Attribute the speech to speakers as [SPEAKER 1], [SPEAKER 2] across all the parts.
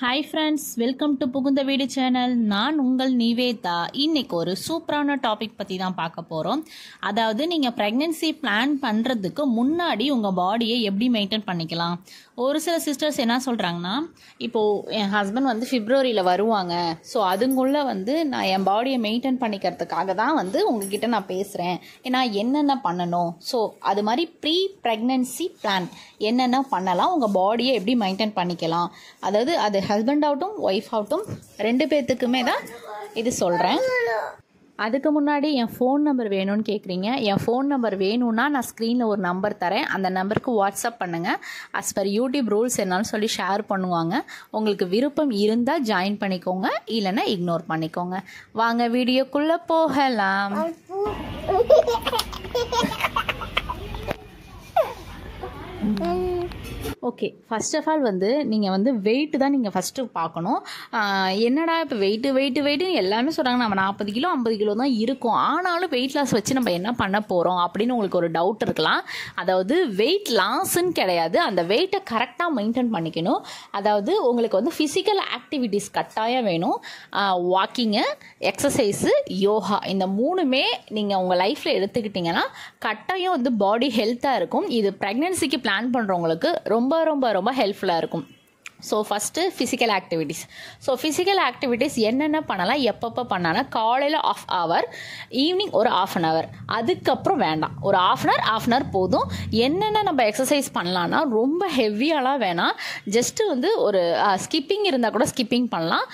[SPEAKER 1] Hi friends welcome to புகுந்த வீடு channel நான் உங்கள் நிவேதா. இன்னைக்கு ஒரு சூப்பரான டாபிக் பற்றி தான் பார்க்க போகிறோம் அதாவது நீங்கள் ப்ரெக்னென்சி பிளான் பண்ணுறதுக்கு முன்னாடி உங்கள் பாடியை எப்படி மெயின்டைன் பண்ணிக்கலாம்? ஒரு சில சிஸ்டர்ஸ் என்ன சொல்கிறாங்கன்னா இப்போது என் ஹஸ்பண்ட் வந்து ஃபிப்ரவரியில் வருவாங்க. ஸோ அதுங்குள்ளே வந்து நான் என் பாடியை மெயின்டைன் பண்ணிக்கிறதுக்காக தான் வந்து உங்ககிட்ட நான் பேசுகிறேன் ஏன்னா என்னென்ன பண்ணணும்? ஸோ அது மாதிரி ப்ரீ ப்ரெக்னென்சி பிளான் என்னென்ன பண்ணலாம்? உங்கள் பாடியை எப்படி மெயின்டைன் பண்ணிக்கலாம்? அதாவது அது ஹஸ்பண்ட் ஆகட்டும் ஒய்ஃப் ஆகட்டும் ரெண்டு பேர்த்துக்குமே தான் இது சொல்கிறேன் அதுக்கு முன்னாடி என் ஃபோன் நம்பர் வேணும்னு கேட்குறீங்க என் ஃபோன் நம்பர் வேணும்னா நான் ஸ்க்ரீனில் ஒரு நம்பர் தரேன். அந்த நம்பருக்கு வாட்ஸ்அப் பண்ணுங்கள் அஸ் பர் யூடியூப் ரூல்ஸ் என்னாலும் சொல்லி ஷேர் பண்ணுவாங்க. உங்களுக்கு விருப்பம் இருந்தால் ஜாயின் பண்ணிக்கோங்க. இல்லைன்னா இக்னோர் பண்ணிக்கோங்க. வாங்க வீடியோக்குள்ளே போகலாம். ஓகே ஃபர்ஸ்ட் ஆஃப் ஆல் வந்து நீங்கள் வந்து வெயிட் தான் நீங்கள் ஃபஸ்ட்டு பார்க்கணும். என்னடா இப்போ வெயிட்டு வெயிட்டு வெயிட்டு எல்லாமே சொல்கிறாங்க நம்ம நாற்பது கிலோ ஐம்பது கிலோ தான் இருக்கும். ஆனாலும் வெயிட் லாஸ் வச்சு நம்ம என்ன பண்ண போகிறோம் அப்படின்னு உங்களுக்கு ஒரு டவுட் இருக்கலாம். அதாவது வெயிட் லாஸ்ன்னு கிடையாது. அந்த வெயிட்டை கரெக்டாக மெயின்டைன் பண்ணிக்கணும். அதாவது உங்களுக்கு வந்து ஃபிசிக்கல் ஆக்டிவிட்டீஸ் கட்டாயம் வேணும். வாக்கிங்கு எக்ஸசைஸு யோகா இந்த மூணுமே நீங்கள் உங்கள் லைஃப்பில் எடுத்துக்கிட்டிங்கன்னா கட்டாயம் வந்து பாடி ஹெல்த்தாக இருக்கும். இது ப்ரெக்னென்சிக்கு பிளான் பண்ணுறவங்களுக்கு ரொம்ப ரொம்ப ரொம்ப ஹெல்ப்ஃபுல்லாக இருக்கும். So first physical activities so physical activities என்னென்ன பண்ணலாம் எப்பப்போ பண்ணலாம் காலையில் ஆஃப் ஹவர் ஈவினிங் ஒரு ஆஃப் அன் ஹவர் அதுக்கப்புறம் வேண்டாம். ஒரு half an hour half an hour போதும். என்னென்ன நம்ம எக்ஸசைஸ் பண்ணலான்னா ரொம்ப ஹெவியாலாம் வேணாம். ஜஸ்ட்டு வந்து ஒரு ஸ்கிப்பிங் இருந்தால் கூட ஸ்கிப்பிங் பண்ணலாம்.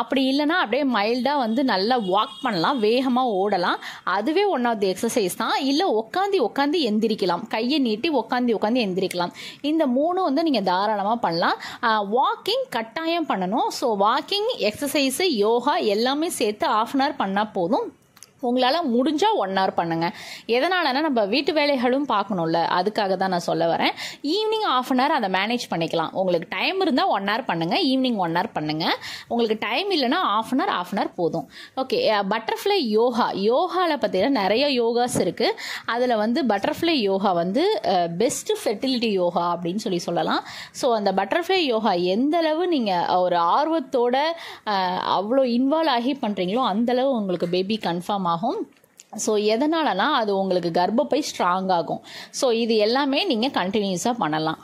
[SPEAKER 1] அப்படி இல்லைன்னா அப்படியே மைல்டாக வந்து நல்லா வாக் பண்ணலாம். வேகமாக ஓடலாம். அதுவே ஒன் ஆஃப் தி எக்ஸசைஸ் தான். இல்லை உட்காந்து உட்காந்து எந்திரிக்கலாம். கையை நீட்டி உட்காந்து உட்காந்து எந்திரிக்கலாம். இந்த மூணும் வந்து நீங்கள் தாராளமாக பண்ணலாம். வாக்கிங் கட்டாயம் பண்ணணும். ஸோ வாக்கிங் எக்ஸசைஸு யோகா எல்லாமே சேர்த்து ஆஃப் அன் ஹவர் பண்ணால் போதும். உங்களால் முடிஞ்சால் ஒன் ஹவர் பண்ணுங்கள் எதனாலனா நம்ம வீட்டு வேலைகளும் பார்க்கணும்ல. அதுக்காக தான் நான் சொல்ல வரேன். ஈவினிங் ஆஃப் அன் ஹவர் அதை மேனேஜ் பண்ணிக்கலாம். உங்களுக்கு டைம் இருந்தால் ஒன் ஹவர் பண்ணுங்கள் ஈவினிங் ஒன் ஹவர் பண்ணுங்கள் உங்களுக்கு டைம் இல்லைன்னா half an hour half an hour போதும். ஓகே பட்டர்ஃப்ளை யோகா யோகாவில் பார்த்தீங்கன்னா நிறைய யோகாஸ் இருக்குது அதில் வந்து பட்டர்ஃப்ளை யோகா வந்து பெஸ்ட்டு ஃபெர்டிலிட்டி யோகா அப்படின்னு சொல்லி சொல்லலாம். ஸோ அந்த பட்டர்ஃப்ளை யோகா எந்த அளவு நீங்கள் ஒரு ஆர்வத்தோட அவ்வளோ இன்வால்வ் ஆகி பண்ணுறீங்களோ அந்தளவு உங்களுக்கு பேபி கன்ஃபார்ம் ஆகும் ஸோ எதனாலனா அது உங்களுக்கு கர்ப்பப்பை ஸ்ட்ராங் ஆகும். ஸோ இது எல்லாமே நீங்கள் கண்டினியூஸாக பண்ணலாம்.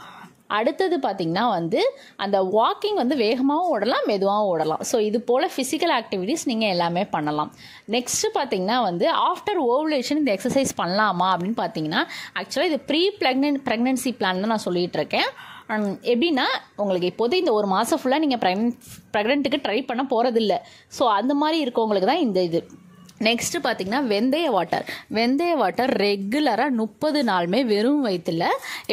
[SPEAKER 1] அடுத்தது பார்த்திங்கன்னா வந்து அந்த வாக்கிங் வந்து வேகமாகவும் ஓடலாம் மெதுவாகவும் ஓடலாம். ஸோ இது போல் ஃபிசிக்கல் ஆக்டிவிட்டீஸ் நீங்கள் எல்லாமே பண்ணலாம். நெக்ஸ்ட்டு பார்த்தீங்கன்னா வந்து ஆஃப்டர் ஓவலேஷன் இந்த எக்ஸசைஸ் பண்ணலாமா அப்படின்னு பார்த்தீங்கன்னா ஆக்சுவலாக இது ப்ரீ ப்ரெக்னென்ட் ப்ரெக்னென்சி பிளான் தான் நான் சொல்லிகிட்டு இருக்கேன். Um, எப்படின்னா உங்களுக்கு இப்போது இந்த ஒரு மாதம் ஃபுல்லாக நீங்கள் ப்ரெக்னென்ட் ப்ரெக்னென்ட்டுக்கு ட்ரை பண்ண போகிறதில்ல ஸோ அந்த மாதிரி இருக்கவங்களுக்கு தான் இந்த இது. நெக்ஸ்ட்டு பார்த்தீங்கன்னா வெந்தய வாட்டர் வெந்தய வாட்டர் ரெகுலராக முப்பது நாளுமே வெறும் வயிற்றில்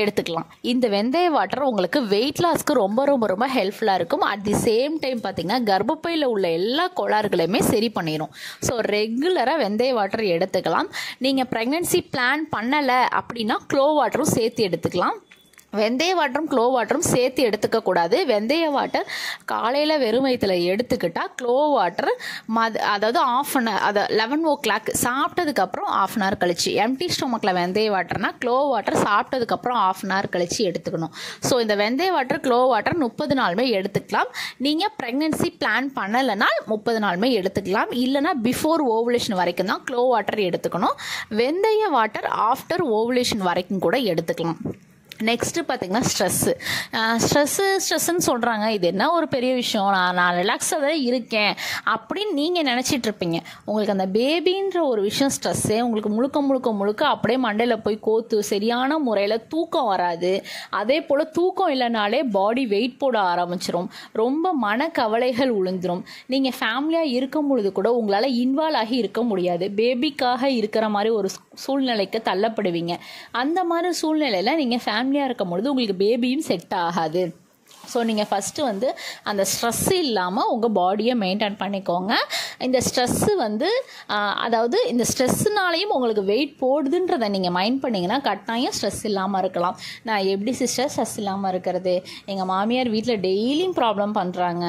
[SPEAKER 1] எடுத்துக்கலாம். இந்த வெந்தய வாட்டர் உங்களுக்கு வெயிட் லாஸ்க்கு ரொம்ப ரொம்ப ரொம்ப ஹெல்ப்ஃபுல்லாக இருக்கும். அட் தி சேம் டைம் பார்த்தீங்கன்னா கர்ப்பப்பையில் உள்ள எல்லா கோளாறுகளையுமே சரி பண்ணிடும் ஸோ ரெகுலராக வெந்தய வாட்டர் எடுத்துக்கலாம். நீங்கள் ப்ரெக்னென்சி பிளான் பண்ணலை அப்படின்னா க்ளோ வாட்டரும் சேர்த்து எடுத்துக்கலாம். வெந்தய வாட்டரும் க்ளோ வாட்டரும் சேர்த்து எடுத்துக்க கூடாது. வெந்தய வாட்டர் காலையில் வெறும் வயிற்றுல எடுத்துக்கிட்டால் க்ளோ வாட்டர் மது அதாவது ஆஃப் அன் அதை லெவன் ஓ கிளாக் சாப்பிட்டதுக்கப்புறம் ஆஃப் அன் ஹவர் கழிச்சு. எம்டி ஸ்டொமக்கில் வெந்தய வாட்டர்னா க்ளோ வாட்டர் சாப்பிட்டதுக்கப்புறம் ஆஃப் அன் ஹவர் கழிச்சு எடுத்துக்கணும். ஸோ இந்த வெந்தய வாட்டர் க்ளோ வாட்டர் முப்பது நாளுமே எடுத்துக்கலாம். நீங்கள் ப்ரெக்னென்சி பிளான் பண்ணலைன்னா முப்பது நாளுமே எடுத்துக்கலாம். இல்லைனா பிஃபோர் ஓவுலேஷன் வரைக்கும் தான் க்ளோ வாட்டர் எடுத்துக்கணும். வெந்தய வாட்டர் ஆஃப்டர் ஓவுலேஷன் வரைக்கும் கூட எடுத்துக்கலாம். நெக்ஸ்ட்டு பார்த்தீங்கன்னா ஸ்ட்ரெஸ்ஸு ஸ்ட்ரெஸ்ஸு ஸ்ட்ரெஸ்ஸுன்னு சொல்கிறாங்க இது என்ன ஒரு பெரிய விஷயம்? நான் நான் ரிலாக்ஸாக தான் இருக்கேன். அப்படின்னு நீங்கள் நினச்சிட்டு இருப்பீங்க. உங்களுக்கு அந்த பேபின்ற ஒரு விஷயம் ஸ்ட்ரெஸ்ஸே உங்களுக்கு முழுக்க முழுக்க முழுக்க அப்படியே மண்டையில் போய் கோத்து சரியான முறையில் தூக்கம் வராது. அதே போல் தூக்கம் இல்லைனாலே பாடி வெயிட் போட ஆரம்பிச்சிரும். ரொம்ப மனக்கவலைகள் உளுந்துரும். நீங்கள் ஃபேமிலியாக இருக்கும் பொழுது கூட உங்களால் இன்வால்வ் ஆகி இருக்க முடியாது. பேபிக்காக இருக்கிற மாதிரி ஒரு சூழ்நிலைக்கு தள்ளப்படுவீங்க. அந்த மாதிரி சூழ்நிலையில் நீங்கள் ஃபேமிலியாக இருக்கும் பொழுது உங்களுக்கு பேபியும் செட் ஆகாது. ஸோ நீங்கள் ஃபஸ்ட்டு வந்து அந்த ஸ்ட்ரெஸ் இல்லாமல் உங்கள் பாடியை மெயின்டைன் பண்ணிக்கோங்க. இந்த ஸ்ட்ரெஸ்ஸு வந்து அதாவது இந்த ஸ்ட்ரெஸ்ஸுனாலையும் உங்களுக்கு வெயிட் போடுதுன்றதை நீங்கள் மைண்ட் பண்ணிங்கன்னா கட்டாயம் ஸ்ட்ரெஸ் இல்லாமல் இருக்கலாம். நான் எப்படி சிஸ்டர் ஸ்ட்ரெஸ் இல்லாமல் இருக்கிறது? எங்கள் மாமியார் வீட்டில் டெய்லியும் ப்ராப்ளம் பண்ணுறாங்க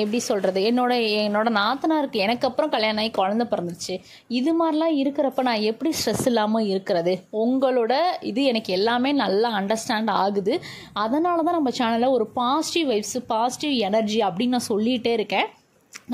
[SPEAKER 1] எப்படி சொல்கிறது என்னோட என்னோட நாத்தனாருக்கு எனக்கு அப்புறம் கல்யாணம் ஆகி குழந்த பிறந்துச்சு இது மாதிரிலாம் இருக்கிறப்ப நான் எப்படி ஸ்ட்ரெஸ் இல்லாமல் இருக்கிறது? உங்களோட இது எனக்கு எல்லாமே நல்லா அண்டர்ஸ்டாண்ட் ஆகுது. அதனால தான் நம்ம சேனல் சேனலில் ஒரு பாசிட்டிவ் வைப்ஸ் பாசிட்டிவ் எனர்ஜி அப்படின்னு நான் சொல்லிகிட்டே இருக்கேன்.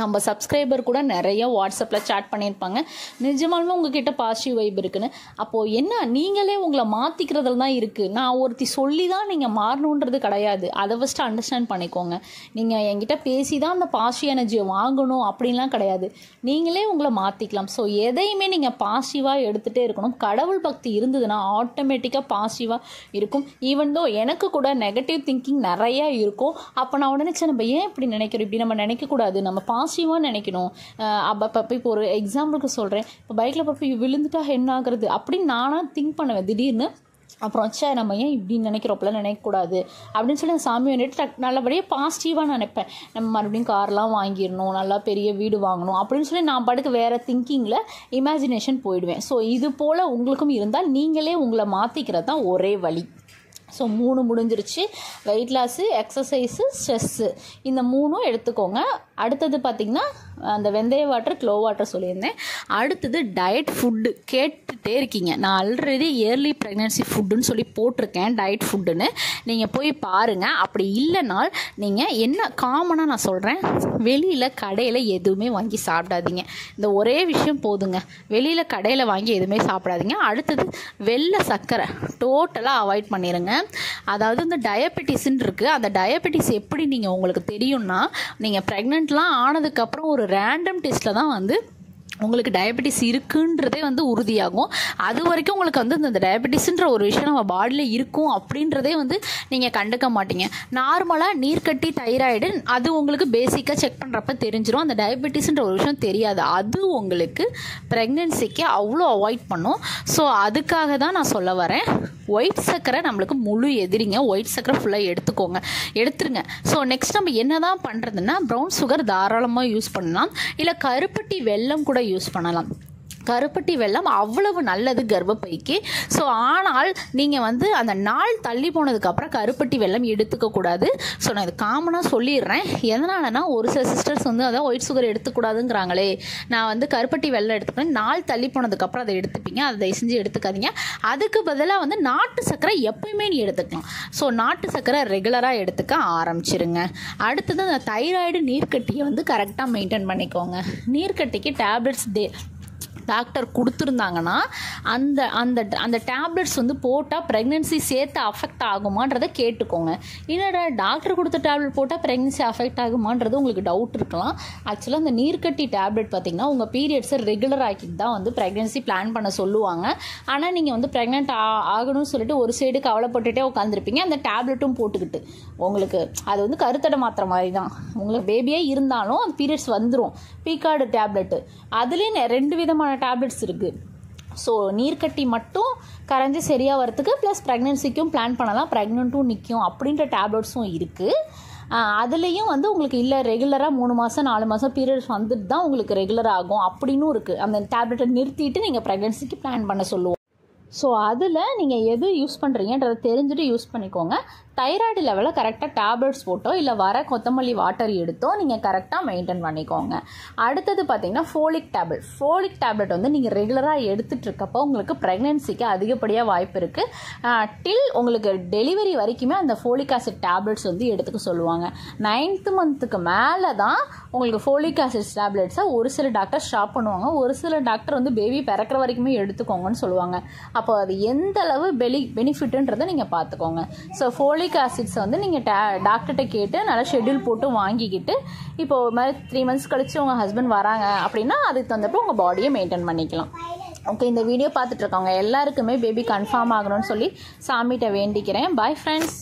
[SPEAKER 1] நம்ம சப்ஸ்கிரைபர் கூட நிறைய வாட்ஸ்அப்பில் சேட் பண்ணியிருப்பாங்க. நிஜமாலுமே உங்ககிட்ட பாசிட்டிவ் வைப் இருக்குன்னு. அப்போது என்ன நீங்களே உங்களை மாற்றிக்கிறதுல தான் இருக்குது நான் ஒருத்தி சொல்லி தான் நீங்கள் மாறணுன்றது கிடையாது. அதை ஃபஸ்ட்டு அண்டர்ஸ்டாண்ட் பண்ணிக்கோங்க. நீங்கள் என்கிட்ட பேசி தான் அந்த பாசிட்டிவ் எனர்ஜியை வாங்கணும் அப்படின்லாம் கிடையாது. நீங்களே உங்களை மாற்றிக்கலாம் ஸோ எதையுமே நீங்கள் பாசிட்டிவாக எடுத்துகிட்டே இருக்கணும். கடவுள் பக்தி இருந்ததுன்னா ஆட்டோமேட்டிக்காக பாசிட்டிவாக இருக்கும். ஈவன் தோ எனக்கு கூட நெகட்டிவ் திங்கிங் நிறையா இருக்கும். அப்போ நான் உடனே நம்ம ஏன் இப்படி நினைக்கிறோம்? இப்படி நம்ம நினைக்கக்கூடாது. நம்ம பாசிட்டிவாக நினைக்கணும். அப்போ இப்போ ஒரு எக்ஸாம்பிளுக்கு சொல்கிறேன் இப்போ பைக்கில் போகிறப்ப விழுந்துட்டா என்ன ஆகுறது? அப்படின்னு நானாக திங்க் பண்ணுவேன். திடீர்னு அப்புறம் சே நம்ம ஏன் இப்படி நினைக்கிறோம்லாம் நினைக்கக்கூடாது. அப்படின்னு சொல்லி அந்த சாமி வந்துட்டு டக் நல்லபடியாக பாசிட்டிவாக நினைப்பேன். நம்ம மறுபடியும் கார்லாம் வாங்கிடணும் நல்லா பெரிய வீடு வாங்கணும் அப்படின்னு சொல்லி நான் பாட்டுக்கு வேறு திங்கிங்கில் இமேஜினேஷன் போயிடுவேன். ஸோ இது போல் உங்களுக்கும் இருந்தால் நீங்களே உங்களை மாற்றிக்கிறது தான் ஒரே வழி. ஸோ மூணு முடிஞ்சிருச்சு. வெயிட் லாஸு எக்ஸசைஸு ஸ்ட்ரெஸ்ஸு இந்த மூணும் எடுத்துக்கோங்க. அடுத்தது பார்த்திங்கன்னா அந்த வெந்தய வாட்டர் க்ளோ வாட்டர் சொல்லியிருந்தேன். அடுத்தது டயட் ஃபுட்டு கேட்டுகிட்டே இருக்கீங்க. நான் ஆல்ரெடி இயர்லி ப்ரெக்னென்சி ஃபுட்டுன்னு சொல்லி போட்டிருக்கேன் டயட் ஃபுட்டுன்னு நீங்கள் போய் பாருங்கள் அப்படி இல்லைனால் நீங்கள் என்ன காமனாக நான் சொல்கிறேன் வெளியில் கடையில் எதுவுமே வாங்கி சாப்பிடாதீங்க. இந்த ஒரே விஷயம் போதுங்க. வெளியில் கடையில் வாங்கி எதுவுமே சாப்பிடாதீங்க. அடுத்தது வெள்ளை சர்க்கரை டோட்டலாக அவாய்ட் பண்ணிடுங்க அதாவது இந்த டயபெட்டிஸ்ன்னு இருக்குது அந்த டயபெட்டிஸ் எப்படி நீங்கள் உங்களுக்கு தெரியும்னா நீங்கள் ட்ரீட்மெண்ட்லாம் ஆனதுக்கப்புறம் ஒரு ரேண்டம் டெஸ்ட்டில் தான் வந்து உங்களுக்கு டயபெட்டிஸ் இருக்குன்றதே வந்து உறுதியாகும். அது வரைக்கும் உங்களுக்கு வந்து இந்த டயபெட்டிஸ்ன்ற ஒரு விஷயம் நம்ம பாடியில் இருக்கும் அப்படின்றதே வந்து நீங்கள் கண்டுக்க மாட்டீங்க. நார்மலாக நீர்க்கட்டி தைராய்டு அது உங்களுக்கு பேசிக்காக செக் பண்ணுறப்ப தெரிஞ்சிடும் அந்த டயபெட்டிஸ்ன்ற ஒரு விஷயம் தெரியாது. அது உங்களுக்கு ப்ரெக்னென்சிக்கு அவ்வளோ அவாய்ட் பண்ணும். ஸோ அதுக்காக தான் நான் சொல்ல வரேன். ஒயிட் சர்க்கரை நம்மளுக்கு முழு எதிரிங்க. ஒயிட் சர்க்கரை ஃபுல்லாக எடுத்துக்கோங்க. எடுத்துருங்க. ஸோ நெக்ஸ்ட் நம்ம என்ன தான் பண்ணுறதுன்னா ப்ரௌன் சுகர் தாராளமாக யூஸ் பண்ணலாம். இல்லை கருப்பட்டி வெல்லம் கூட யூஸ் பண்ணலாம். கருப்பட்டி வெள்ளம் அவ்வளவு நல்லது கர்ப்பப்பைக்கு. ஸோ ஆனால் நீங்கள் வந்து அந்த நாள் தள்ளி போனதுக்கப்புறம் கருப்பட்டி வெள்ளம் எடுத்துக்கக்கூடாது ஸோ நான் இது காமனாக சொல்லிடுறேன். எதனாலனா ஒரு சில சிஸ்டர்ஸ் வந்து அதான் ஒயிட் சுகர் எடுத்துக்கூடாதுங்கிறாங்களே. நான் வந்து கருப்பட்டி வெள்ளம் எடுத்துக்கிறேன். நாள் தள்ளி போனதுக்கப்புறம் அதை எடுத்துப்பீங்க. அதை தயவு செஞ்சு எடுத்துக்காதீங்க. அதுக்கு பதிலாக வந்து நாட்டு சர்க்கரை எப்பயுமே நீ எடுத்துக்கலாம். ஸோ நாட்டு சர்க்கரை ரெகுலராக எடுத்துக்க ஆரம்பிச்சிருங்க. அடுத்தது அந்த தைராய்டு நீர்க்கட்டியை வந்து கரெக்டாக மெயின்டைன் பண்ணிக்கோங்க. நீர்க்கட்டிக்கு டேப்லெட்ஸ் டே டாக்டர் கொடுத்துருந்தாங்கன்னா அந்த அந்த அந்த டேப்லெட்ஸ் வந்து போட்டால் ப்ரெக்னென்சி சேர்த்து அஃபெக்ட் ஆகுமான்றதை கேட்டுக்கோங்க. என்னடா டாக்டர் கொடுத்த டேப்லெட் போட்டால் ப்ரெக்னென்சி அஃபெக்ட் ஆகுமான்றது உங்களுக்கு டவுட் இருக்கலாம். ஆக்சுவலாக அந்த நீர்க்கட்டி டேப்லெட் பார்த்திங்கன்னா உங்கள் பீரியட்ஸை ரெகுலர் ஆக்கிட்டு தான் வந்து ப்ரெக்னென்சி பிளான் பண்ண சொல்லுவாங்க. ஆனால் நீங்கள் வந்து ப்ரெக்னென்ட் ஆ ஆகணும்னு சொல்லிட்டு ஒரு சைடு கவலைப்பட்டுட்டே உட்காந்துருப்பீங்க அந்த டேப்லெட்டும் போட்டுக்கிட்டு. உங்களுக்கு அது வந்து கருத்தடை மாத்திர மாதிரி தான். உங்களுக்கு பேபியே இருந்தாலும் அந்த பீரியட்ஸ் வந்துடும் பீக்கார்டு டேப்லெட்டு அதுலேயே ரெண்டு விதமான டேப்லெட்ஸ் இருக்குது ஸோ நீர்க்கட்டி மட்டும் கரைஞ்சி சரியாக வரத்துக்கு ப்ளஸ் ப்ரெக்னென்சிக்கும் பிளான் பண்ணலாம். ப்ரெக்னென்ட்டும் நிற்கும் அப்படின்ற டேப்லெட்ஸும் இருக்குது அதுலேயும் வந்து உங்களுக்கு இல்லை ரெகுலராக மூணு மாதம் நாலு மாதம் பீரியட்ஸ் வந்துட்டு தான் உங்களுக்கு ரெகுலர் ஆகும் அப்படின்னும் இருக்குது அந்த டேப்லெட்டை நிறுத்திட்டு நீங்கள் ப்ரெக்னென்சிக்கு பிளான் பண்ண சொல்லுவோம். ஸோ அதில் நீங்கள் எது யூஸ் பண்ணுறீங்கன்றதை தெரிஞ்சுட்டு யூஸ் பண்ணிக்கோங்க. தைராய்டு லெவலில் கரெக்டாக டேப்லெட்ஸ் போட்டோ இல்லை வர கொத்தமல்லி வாட்டர் எடுத்தோ நீங்கள் கரெக்டாக மெயின்டைன் பண்ணிக்கோங்க. அடுத்தது பார்த்தீங்கன்னா ஃபோலிக் டேப்லெட் ஃபோலிக் டேப்லெட் வந்து நீங்கள் ரெகுலராக எடுத்துகிட்டு இருக்கப்போ உங்களுக்கு ப்ரெக்னென்சிக்கு அதிகப்படியாக வாய்ப்பு இருக்குது டில் உங்களுக்கு டெலிவரி வரைக்குமே அந்த ஃபோலிக் ஆசிட் டேப்லெட்ஸ் வந்து எடுத்துக்க சொல்லுவாங்க. நைன்த்து மந்த்துக்கு மேலே தான் உங்களுக்கு ஃபோலிக் ஆசிட் டேப்லெட்ஸை ஒரு சில டாக்டர் ஸ்டாப் பண்ணுவாங்க. ஒரு சில டாக்டர் வந்து பேபி பிறக்கிற வரைக்குமே எடுத்துக்கோங்கன்னு சொல்லுவாங்க. அப்போ அது எந்த அளவு பெலி பெனிஃபிட்டுன்றதை நீங்கள் பார்த்துக்கோங்க ஸோ ஃபோலிக் ஆசிட்ஸை வந்து நீங்கள் டே டாக்டர்கிட்ட கேட்டு நல்லா ஷெட்யூல் போட்டு வாங்கிக்கிட்டு இப்போ ஒரு மாதிரி த்ரீ மந்த்ஸ் கழித்து உங்கள் ஹஸ்பண்ட் வராங்க அப்படின்னா அதுக்கு தந்தப்போ உங்கள் பாடியை மெயின்டைன் பண்ணிக்கலாம். ஓகே இந்த வீடியோ பார்த்துட்ருக்கவங்க எல்லாருக்குமே பேபி கன்ஃபார்ம் ஆகணும்னு சொல்லி சாமிகிட்ட வேண்டிக்கிறேன். Bye friends